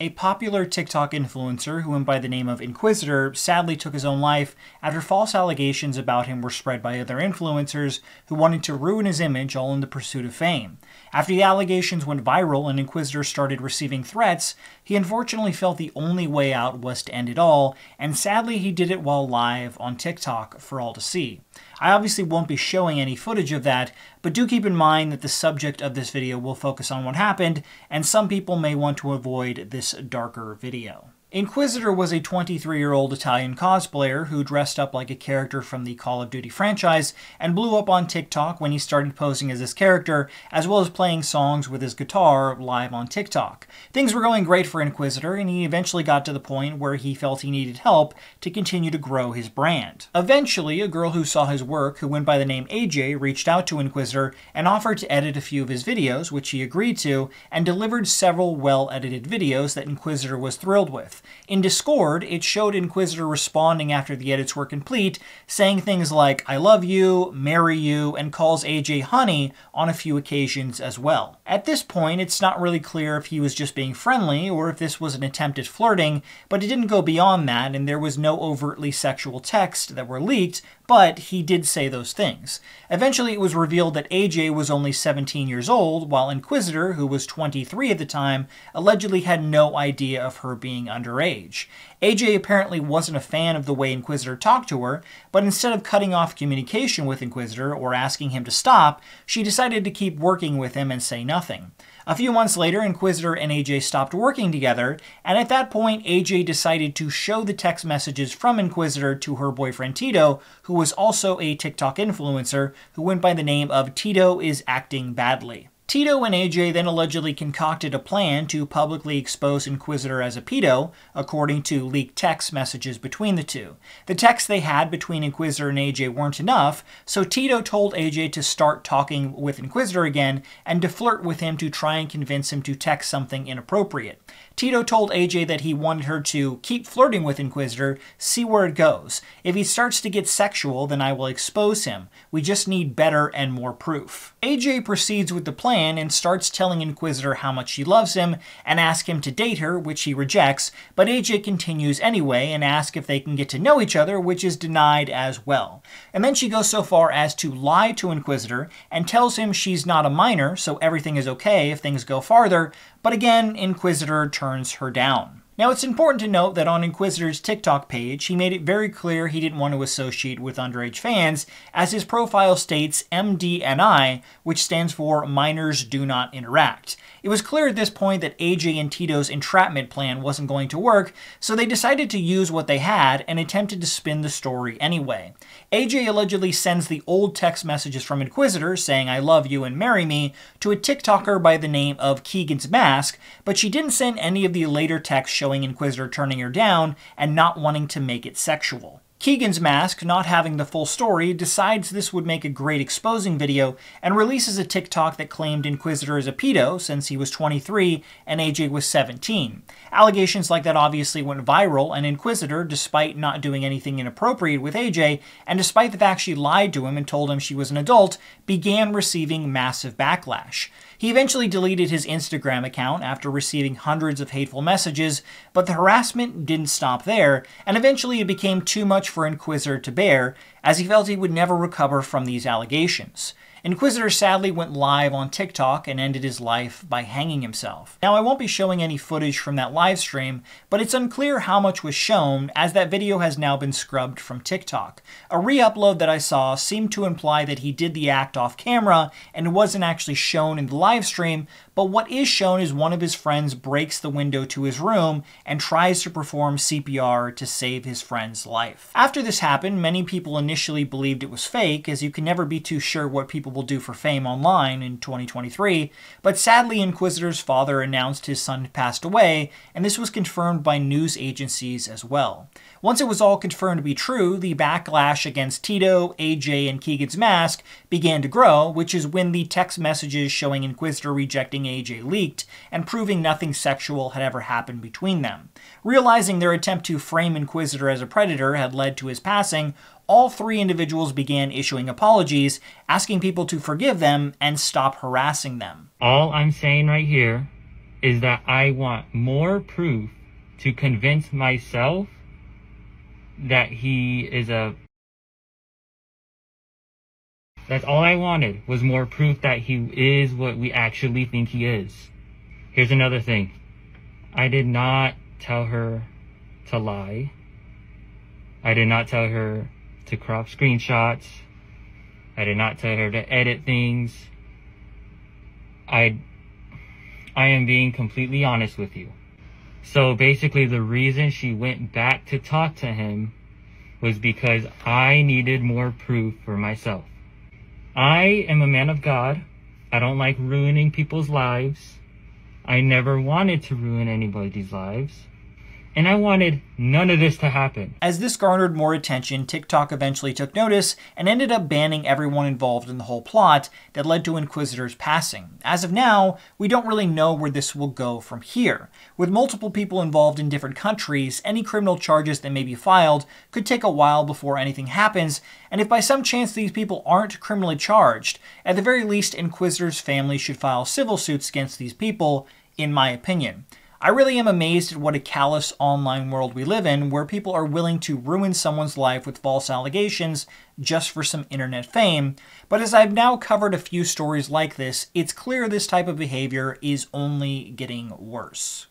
A popular TikTok influencer who went by the name of Inquisitor sadly took his own life after false allegations about him were spread by other influencers who wanted to ruin his image all in the pursuit of fame. After the allegations went viral and Inquisitor started receiving threats, he unfortunately felt the only way out was to end it all, and sadly he did it while live on TikTok for all to see. I obviously won't be showing any footage of that, but do keep in mind that the subject of this video will focus on what happened, and some people may want to avoid this darker video. Inquisitor was a 23 year old Italian cosplayer who dressed up like a character from the Call of Duty franchise and blew up on TikTok when he started posing as this character, as well as playing songs with his guitar live on TikTok. Things were going great for Inquisitor, and he eventually got to the point where he felt he needed help to continue to grow his brand. Eventually, a girl who saw his work, who went by the name AJ, reached out to Inquisitor and offered to edit a few of his videos, which he agreed to, and delivered several well edited videos that Inquisitor was thrilled with. In Discord, it showed Inquisitor responding after the edits were complete, saying things like, I love you, marry you, and calls AJ honey on a few occasions as well. At this point, it's not really clear if he was just being friendly or if this was an attempt at flirting, but it didn't go beyond that, and there was no overtly sexual text that were leaked, but he did say those things. Eventually, it was revealed that AJ was only 17 years old, while Inquisitor, who was 23 at the time, allegedly had no idea of her being underage. AJ apparently wasn't a fan of the way Inquisitor talked to her, but instead of cutting off communication with Inquisitor or asking him to stop, she decided to keep working with him and say nothing. A few months later, Inquisitor and AJ stopped working together, and at that point, AJ decided to show the text messages from Inquisitor to her boyfriend Tito, who was also a TikTok influencer who went by the name of Tito is Acting Badly. Tito and AJ then allegedly concocted a plan to publicly expose Inquisitor as a pedo, according to leaked text messages between the two. The texts they had between Inquisitor and AJ weren't enough, so Tito told AJ to start talking with Inquisitor again and to flirt with him to try and convince him to text something inappropriate. Tito told AJ that he wanted her to keep flirting with Inquisitor, see where it goes. If he starts to get sexual, then I will expose him. We just need better and more proof. AJ proceeds with the plan and starts telling Inquisitor how much she loves him and asks him to date her, which he rejects, but AJ continues anyway and asks if they can get to know each other, which is denied as well. And then she goes so far as to lie to Inquisitor and tells him she's not a minor, so everything is okay if things go farther, but again, Inquisitor turns her down. Now, it's important to note that on Inquisitor's TikTok page, he made it very clear he didn't want to associate with underage fans, as his profile states MDNI, which stands for Minors Do Not Interact. It was clear at this point that AJ and Tito's entrapment plan wasn't going to work, so they decided to use what they had and attempted to spin the story anyway. AJ allegedly sends the old text messages from Inquisitor saying, I love you and marry me, to a TikToker by the name of Keegan's Mask, but she didn't send any of the later texts showing Inquisitor turning her down and not wanting to make it sexual. Keegan's Mask, not having the full story, decides this would make a great exposing video and releases a TikTok that claimed Inquisitor is a pedo since he was 23 and AJ was 17. Allegations like that obviously went viral, and Inquisitor, despite not doing anything inappropriate with AJ, and despite the fact she lied to him and told him she was an adult, began receiving massive backlash. He eventually deleted his Instagram account after receiving hundreds of hateful messages, but the harassment didn't stop there, and eventually it became too much for Inquisitor to bear, as he felt he would never recover from these allegations. Inquisitor sadly went live on TikTok and ended his life by hanging himself. Now, I won't be showing any footage from that live stream, but it's unclear how much was shown as that video has now been scrubbed from TikTok. A re upload that I saw seemed to imply that he did the act off camera and wasn't actually shown in the live stream, but what is shown is one of his friends breaks the window to his room and tries to perform CPR to save his friend's life. After this happened, many people initially believed it was fake, as you can never be too sure what people will do for fame online in 2023, but sadly, Inquisitor's father announced his son passed away, and this was confirmed by news agencies as well. Once it was all confirmed to be true, the backlash against Tito, AJ, and Keegan's Mask began to grow, which is when the text messages showing Inquisitor rejecting AJ leaked and proving nothing sexual had ever happened between them. Realizing their attempt to frame Inquisitor as a predator had led to his passing, all three individuals began issuing apologies, asking people to forgive them and stop harassing them. All I'm saying right here is that I want more proof to convince myself that he is a that's all I wanted was more proof that he is what we actually think he is. Here's another thing. I did not tell her to lie. I did not tell her to crop screenshots. I did not tell her to edit things. I I am being completely honest with you. So basically the reason she went back to talk to him was because I needed more proof for myself. I am a man of God. I don't like ruining people's lives. I never wanted to ruin anybody's lives. And I wanted none of this to happen. As this garnered more attention, TikTok eventually took notice and ended up banning everyone involved in the whole plot that led to Inquisitor's passing. As of now, we don't really know where this will go from here. With multiple people involved in different countries, any criminal charges that may be filed could take a while before anything happens, and if by some chance these people aren't criminally charged, at the very least, Inquisitor's family should file civil suits against these people, in my opinion. I really am amazed at what a callous online world we live in, where people are willing to ruin someone's life with false allegations just for some internet fame. But as I've now covered a few stories like this, it's clear this type of behavior is only getting worse.